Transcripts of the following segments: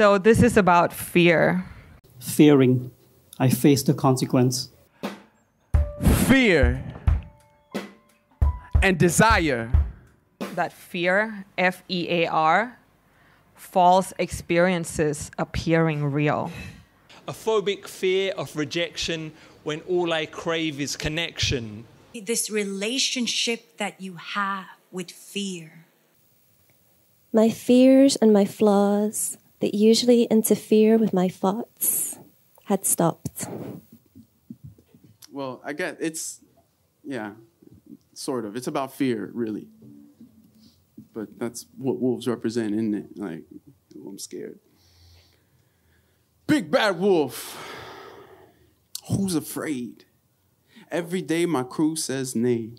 So this is about fear. Fearing, I face the consequence. Fear and desire. That fear, F E A R, false experiences appearing real. A phobic fear of rejection when all I crave is connection. This relationship that you have with fear. My fears and my flaws that usually interfere with my thoughts had stopped. Well, I get it's, yeah, sort of. It's about fear, really. But that's what wolves represent, isn't it? Like, I'm scared. Big bad wolf. Who's afraid? Every day my crew says nay.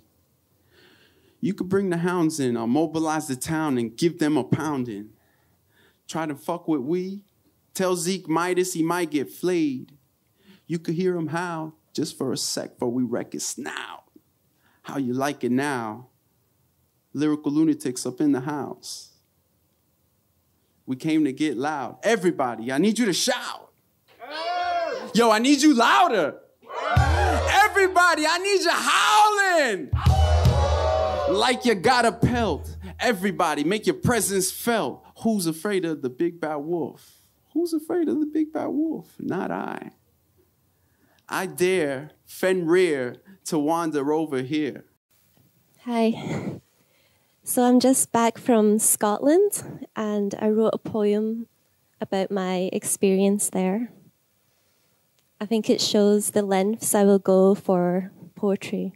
You could bring the hounds in, I'll mobilize the town and give them a pounding. Try to fuck with we, tell Zeke Midas he might get flayed. You could hear him howl just for a sec, for we wreck his snout. How you like it now? Lyrical lunatics up in the house. We came to get loud. Everybody, I need you to shout. Yo, I need you louder. Everybody, I need you howling. Like you got a pelt. Everybody, make your presence felt. Who's afraid of the big bad wolf? Who's afraid of the big bad wolf? Not I. I dare Fenrir to wander over here. Hi. So I'm just back from Scotland and I wrote a poem about my experience there. I think it shows the lengths I will go for poetry.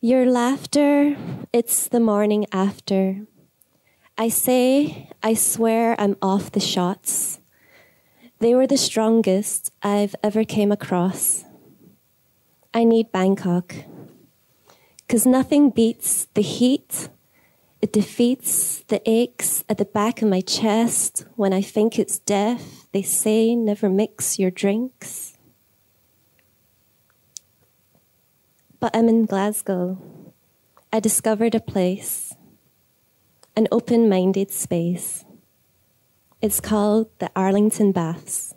Your laughter, it's the morning after. I say, I swear I'm off the shots. They were the strongest I've ever came across. I need Bangkok. Cause nothing beats the heat. It defeats the aches at the back of my chest when I think it's death. They say never mix your drinks. But I'm in Glasgow. I discovered a place, an open minded space. It's called the Arlington Baths.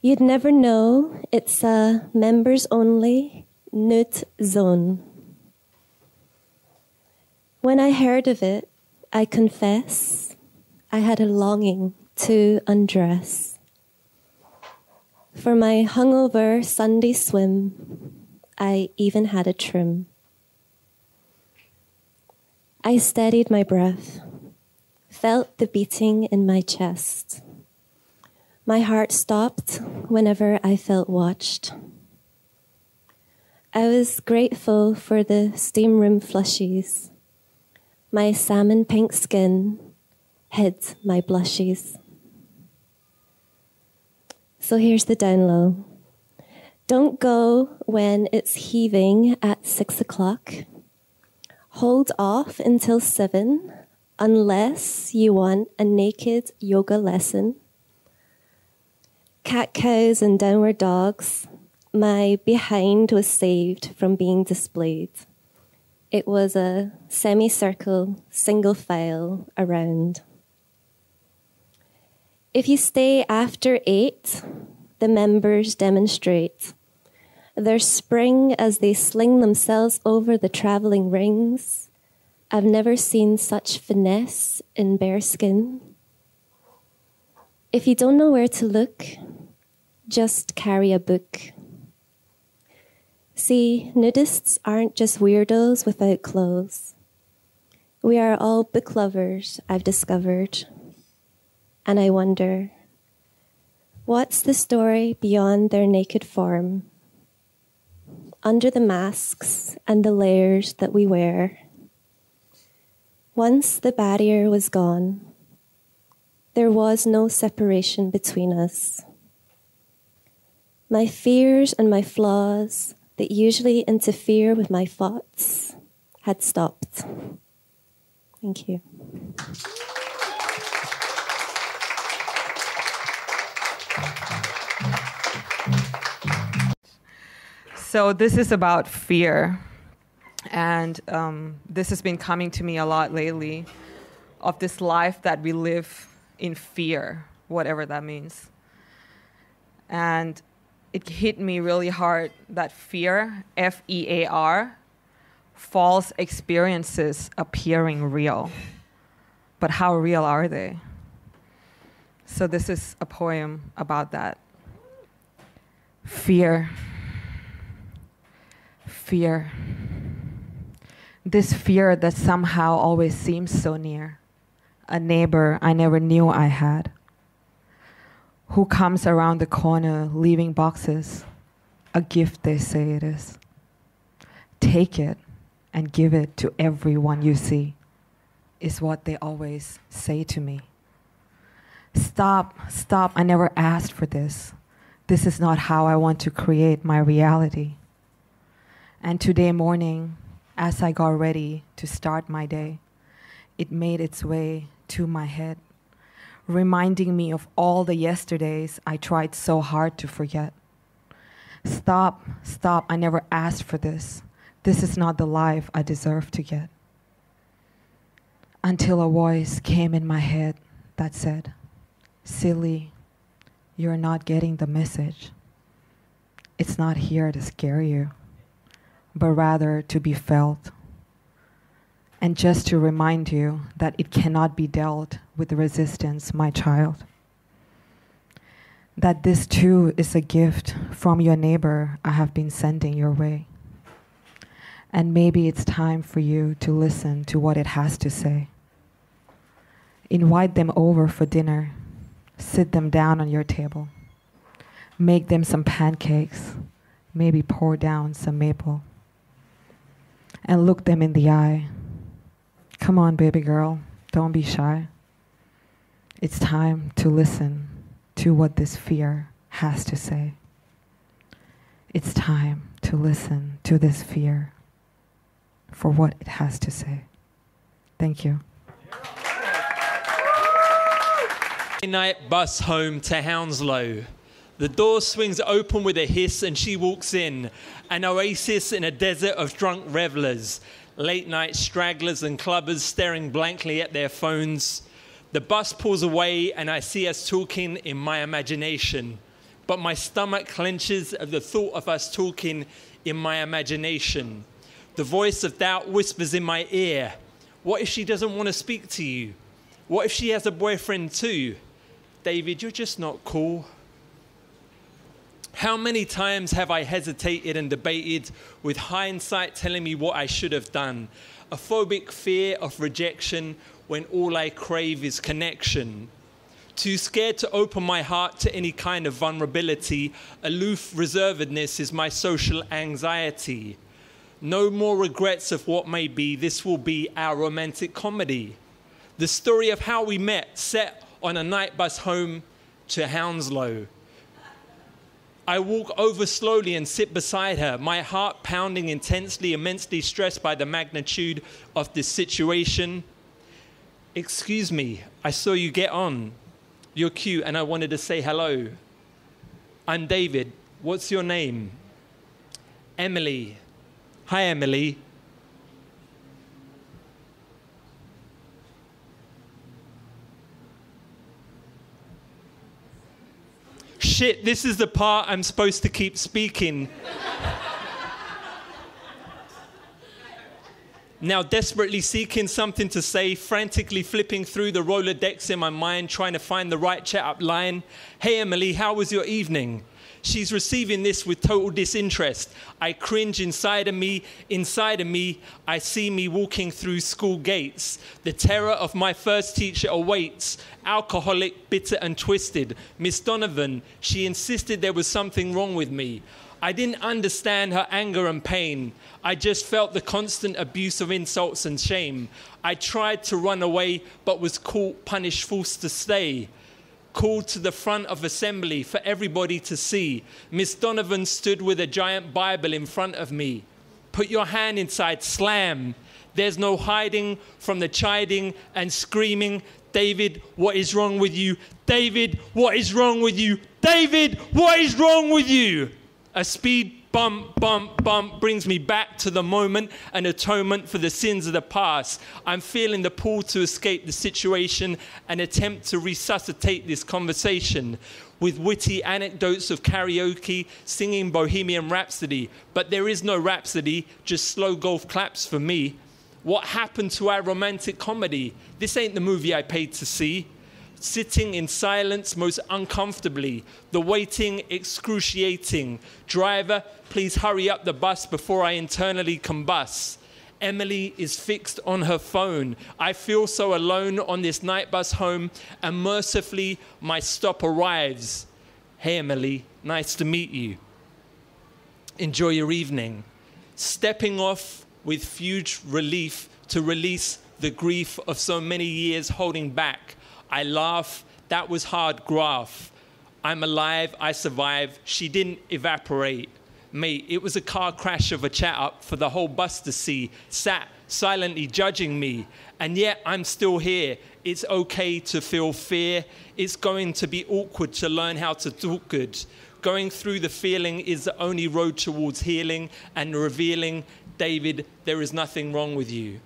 You'd never know it's a members only nude zone. When I heard of it, I confess I had a longing to undress. For my hungover Sunday swim, I even had a trim. I steadied my breath, felt the beating in my chest. My heart stopped whenever I felt watched. I was grateful for the steam room flushies. My salmon pink skin hid my blushes. So here's the down low. Don't go when it's heaving at six o'clock. Hold off until seven unless you want a naked yoga lesson. Cat cows and downward dogs, my behind was saved from being displayed. It was a semicircle, single file around. If you stay after eight, the members demonstrate their spring as they sling themselves over the traveling rings. I've never seen such finesse in bare skin. If you don't know where to look, just carry a book. See, nudists aren't just weirdos without clothes. We are all book lovers, I've discovered. And I wonder, what's the story beyond their naked form? Under the masks and the layers that we wear. Once the barrier was gone, there was no separation between us. My fears and my flaws that usually interfere with my thoughts had stopped. Thank you. So this is about fear. And um, this has been coming to me a lot lately of this life that we live in fear, whatever that means. And it hit me really hard that fear, F E A R, false experiences appearing real. But how real are they? So, this is a poem about that. Fear. Fear. This fear that somehow always seems so near. A neighbor I never knew I had. Who comes around the corner leaving boxes. A gift, they say it is. Take it and give it to everyone you see, is what they always say to me. Stop, stop, I never asked for this. This is not how I want to create my reality. And today morning, as I got ready to start my day, it made its way to my head, reminding me of all the yesterdays I tried so hard to forget. Stop, stop, I never asked for this. This is not the life I deserve to get. Until a voice came in my head that said, Silly, you're not getting the message. It's not here to scare you, but rather to be felt. And just to remind you that it cannot be dealt with resistance, my child. That this too is a gift from your neighbor I have been sending your way. And maybe it's time for you to listen to what it has to say. Invite them over for dinner. Sit them down on your table. Make them some pancakes. Maybe pour down some maple. And look them in the eye. Come on, baby girl. Don't be shy. It's time to listen to what this fear has to say. It's time to listen to this fear for what it has to say. Thank you. Night bus home to Hounslow. The door swings open with a hiss and she walks in, an oasis in a desert of drunk revelers, late night stragglers and clubbers staring blankly at their phones. The bus pulls away and I see us talking in my imagination, but my stomach clenches at the thought of us talking in my imagination. The voice of doubt whispers in my ear What if she doesn't want to speak to you? What if she has a boyfriend too? David, you're just not cool. How many times have I hesitated and debated with hindsight telling me what I should have done? A phobic fear of rejection when all I crave is connection. Too scared to open my heart to any kind of vulnerability, aloof reservedness is my social anxiety. No more regrets of what may be, this will be our romantic comedy. The story of how we met, set on a night bus home to Hounslow. I walk over slowly and sit beside her, my heart pounding intensely, immensely stressed by the magnitude of this situation. Excuse me, I saw you get on. You're cute and I wanted to say hello. I'm David. What's your name? Emily. Hi, Emily. Shit, this is the part I'm supposed to keep speaking. now, desperately seeking something to say, frantically flipping through the Rolodex in my mind, trying to find the right chat up line. Hey, Emily, how was your evening? She's receiving this with total disinterest. I cringe inside of me. Inside of me, I see me walking through school gates. The terror of my first teacher awaits. Alcoholic, bitter, and twisted. Miss Donovan, she insisted there was something wrong with me. I didn't understand her anger and pain. I just felt the constant abuse of insults and shame. I tried to run away, but was caught, punished, forced to stay called to the front of assembly for everybody to see. Miss Donovan stood with a giant Bible in front of me. Put your hand inside, slam. There's no hiding from the chiding and screaming. David, what is wrong with you? David, what is wrong with you? David, what is wrong with you? A speed Bump, bump, bump brings me back to the moment and atonement for the sins of the past. I'm feeling the pull to escape the situation and attempt to resuscitate this conversation with witty anecdotes of karaoke, singing Bohemian Rhapsody. But there is no Rhapsody, just slow golf claps for me. What happened to our romantic comedy? This ain't the movie I paid to see sitting in silence most uncomfortably, the waiting excruciating. Driver, please hurry up the bus before I internally combust. Emily is fixed on her phone. I feel so alone on this night bus home, and mercifully, my stop arrives. Hey, Emily, nice to meet you. Enjoy your evening. Stepping off with huge relief to release the grief of so many years holding back I laugh. That was hard graph. I'm alive. I survived. She didn't evaporate. Mate, it was a car crash of a chat up for the whole bus to see, sat silently judging me. And yet I'm still here. It's okay to feel fear. It's going to be awkward to learn how to talk good. Going through the feeling is the only road towards healing and revealing, David, there is nothing wrong with you.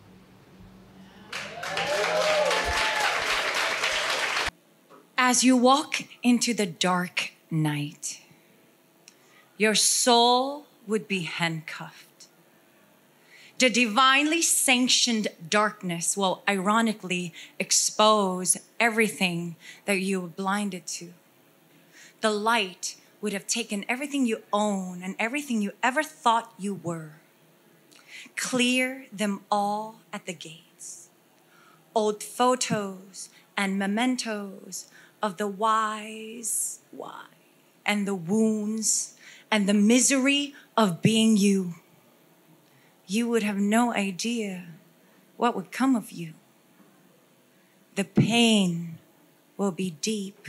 As you walk into the dark night, your soul would be handcuffed. The divinely sanctioned darkness will ironically expose everything that you were blinded to. The light would have taken everything you own and everything you ever thought you were. Clear them all at the gates. Old photos and mementos of the whys, why, and the wounds and the misery of being you, you would have no idea what would come of you. The pain will be deep,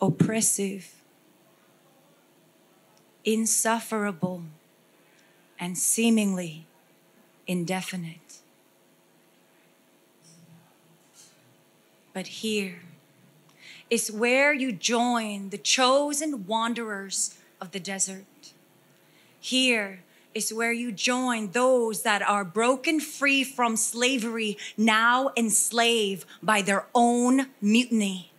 oppressive, insufferable, and seemingly indefinite. But here is where you join the chosen wanderers of the desert. Here is where you join those that are broken free from slavery, now enslaved by their own mutiny.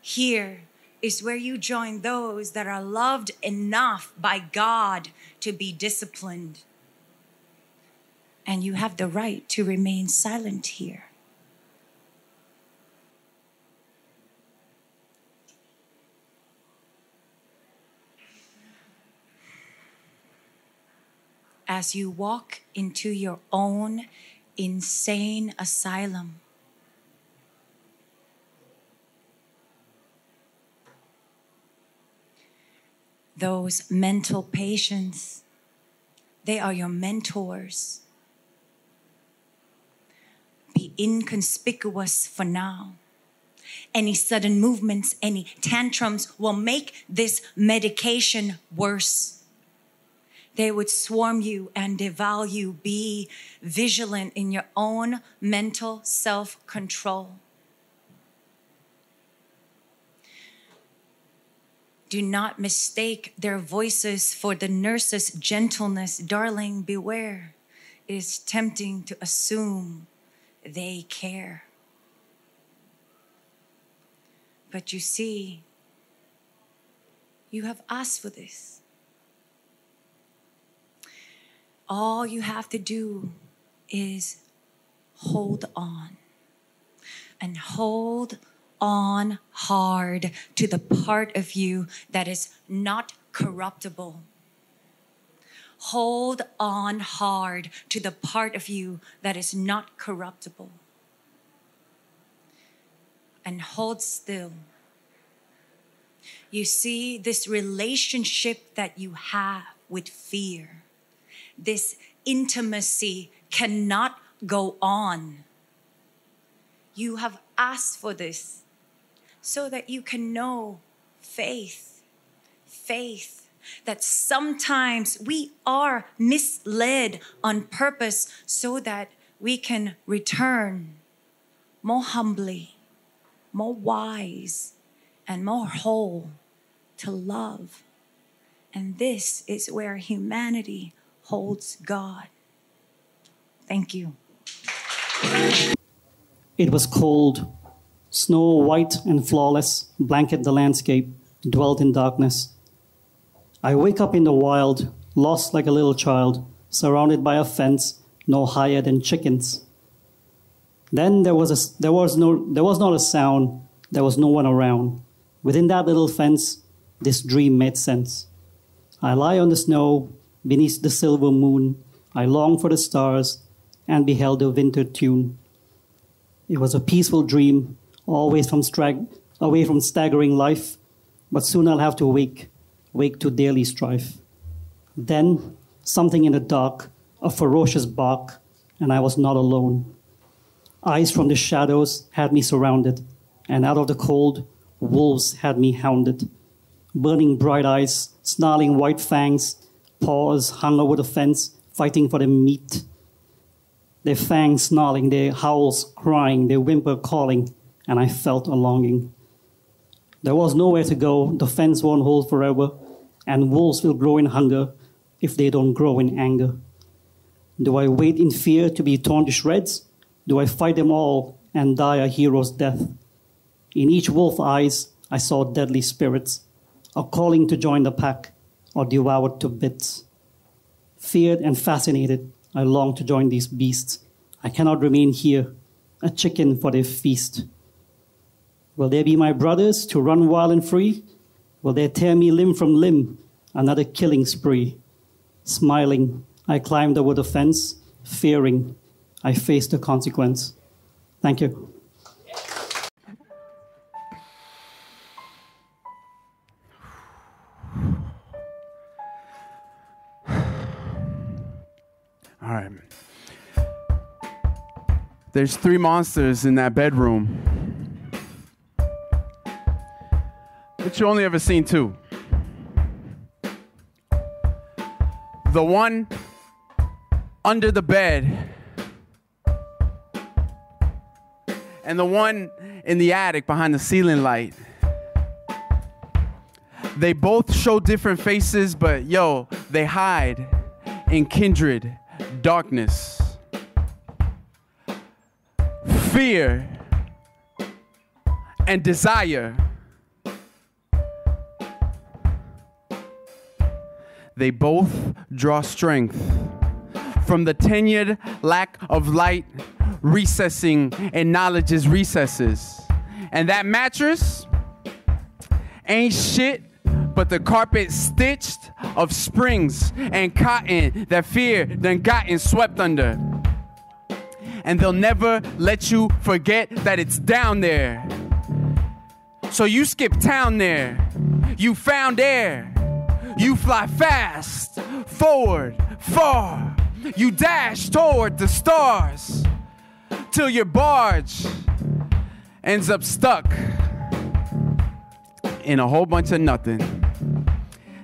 Here is where you join those that are loved enough by God to be disciplined. And you have the right to remain silent here. As you walk into your own insane asylum. Those mental patients, they are your mentors. Be inconspicuous for now. Any sudden movements, any tantrums will make this medication worse they would swarm you and devour you. Be vigilant in your own mental self control. Do not mistake their voices for the nurse's gentleness. Darling, beware. It is tempting to assume they care. But you see, you have asked for this. All you have to do is hold on and hold on hard to the part of you that is not corruptible. Hold on hard to the part of you that is not corruptible. And hold still. You see, this relationship that you have with fear this intimacy cannot go on. You have asked for this so that you can know faith. Faith that sometimes we are misled on purpose so that we can return more humbly, more wise, and more whole to love And this is where humanity holds God. Thank you. It was cold. Snow white and flawless blanket the landscape, dwelt in darkness. I wake up in the wild, lost like a little child, surrounded by a fence no higher than chickens. Then there was, a, there, was no, there was not a sound, there was no one around. Within that little fence, this dream made sense. I lie on the snow beneath the silver moon. I longed for the stars and beheld the winter tune. It was a peaceful dream, always from strag- away from staggering life, but soon I'll have to wake, wake to daily strife. Then, something in the dark, a ferocious bark, and I was not alone. Eyes from the shadows had me surrounded, and out of the cold, wolves had me hounded. Burning bright eyes, snarling white fangs, paws hung over the fence, fighting for the meat. Their fangs snarling, their howls crying, their whimper calling, and I felt a longing. There was nowhere to go, the fence won't hold forever, and wolves will grow in hunger if they don't grow in anger. Do I wait in fear to be torn to shreds? Do I fight them all and die a hero's death? In each wolf eyes, I saw deadly spirits, a calling to join the pack or devoured to bits. Feared and fascinated, I long to join these beasts. I cannot remain here, a chicken for their feast. Will they be my brothers to run wild and free? Will they tear me limb from limb, another killing spree? Smiling, I climbed over the fence, fearing I faced the consequence. Thank you. There's three monsters in that bedroom. But you only ever seen two. The one under the bed, and the one in the attic behind the ceiling light. They both show different faces, but yo, they hide in kindred darkness. Fear and desire. They both draw strength from the tenured lack of light recessing in knowledge's recesses. And that mattress ain't shit but the carpet stitched of springs and cotton that fear done gotten swept under. And they'll never let you forget that it's down there. So you skip town there. You found air. You fly fast, forward, far. You dash toward the stars till your barge ends up stuck in a whole bunch of nothing.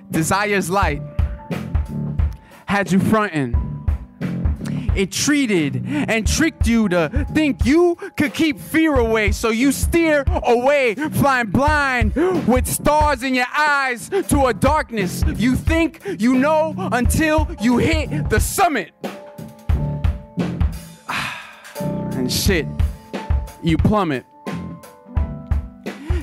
Desire's light had you fronting. It treated and tricked you to think you could keep fear away, so you steer away, flying blind with stars in your eyes to a darkness you think you know until you hit the summit. And shit, you plummet.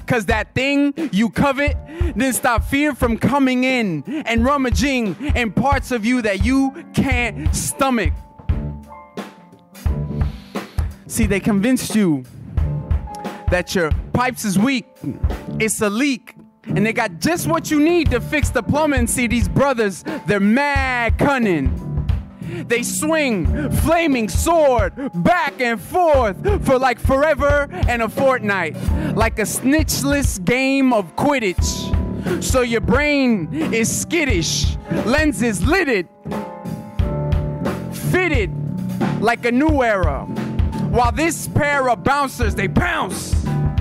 Cause that thing you covet didn't stop fear from coming in and rummaging in parts of you that you can't stomach. See, they convinced you that your pipes is weak, it's a leak, and they got just what you need to fix the plumbing. See, these brothers, they're mad cunning. They swing flaming sword back and forth for like forever and a fortnight, like a snitchless game of Quidditch. So your brain is skittish, lenses lidded, fitted like a new era. While this pair of bouncers, they bounce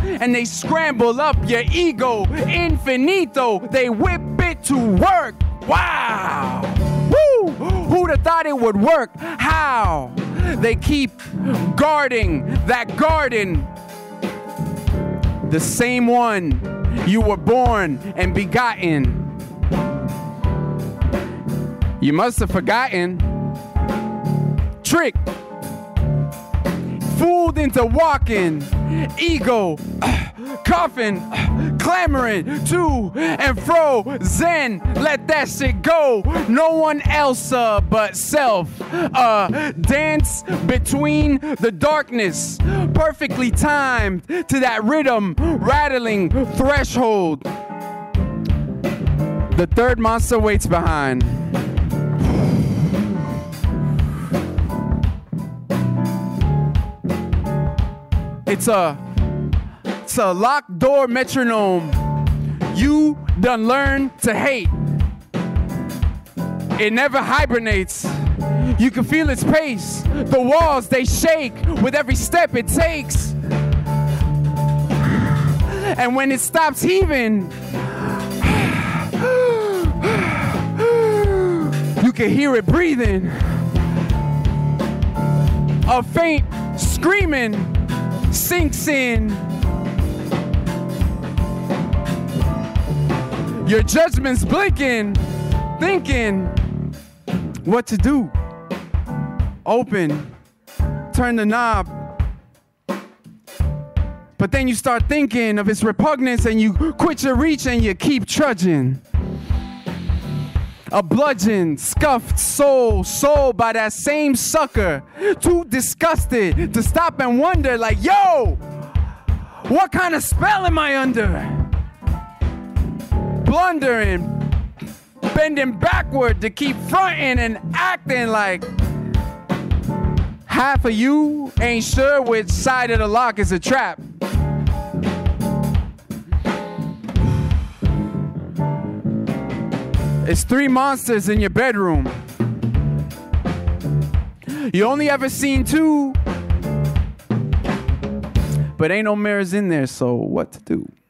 and they scramble up your ego infinito. They whip it to work. Wow. Woo! Who'd have thought it would work? How? They keep guarding that garden. The same one you were born and begotten. You must have forgotten. Trick. Into walking. Ego. Coughing. Clamoring to and fro. Zen. Let that shit go. No one else uh, but self. Uh, dance between the darkness. Perfectly timed to that rhythm. Rattling threshold. The third monster waits behind. It's a it's a locked door metronome. You done learn to hate. It never hibernates. You can feel its pace. The walls they shake with every step it takes. And when it stops heaving, you can hear it breathing. A faint screaming sinks in. Your judgment's blinking, thinking what to do. Open, turn the knob. But then you start thinking of its repugnance and you quit your reach and you keep trudging. A bludgeon, scuffed soul, sold by that same sucker. Too disgusted to stop and wonder, like, yo, what kind of spell am I under? Blundering, bending backward to keep fronting and acting like half of you ain't sure which side of the lock is a trap. It's three monsters in your bedroom. You only ever seen two, but ain't no mirrors in there, so what to do?